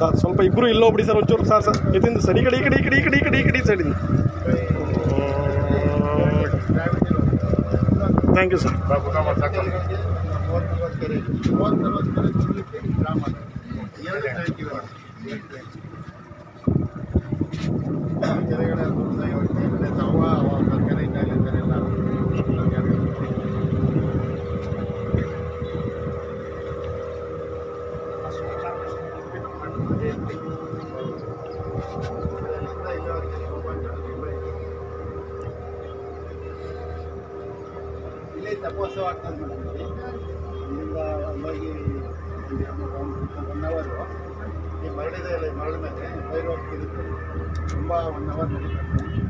Sir, ಸ್ವಲ್ಪ ಇಬ್ಬರು ಇಲ್ಲೋ ಬಿಡಿ ಸರ್, ಒಂಚೂರು ಸರ್ ಸರ್. ಇದರಿಂದ ಸರಿ ಕಡೆ, ಈ ಕಡೆ ಈ ಕಡೆ ಈ ಕಡೆ ಈ ಕಡೆ ಈ ಕಡೆ ಈ ಸೈಡಿಂದ. ಥ್ಯಾಂಕ್ ಯು ಸರ್ ಕೆಳಗಡೆ ಇಲ್ಲೇ ತಪೋತ್ಸವಾಗ್ತದೆ ಮೇಡಮ್ ಇಲ್ಲಿ. ಇಲ್ಲಿಂದ ಹೋಗಿ ಒನ್ ಅವರು ಈ ಮರಳಿದೆ ಮರಳ ಮೇಲೆ ಭೈರವ ತುಂಬ ಒನ್ ಅವರ್ ನಡೀತದೆ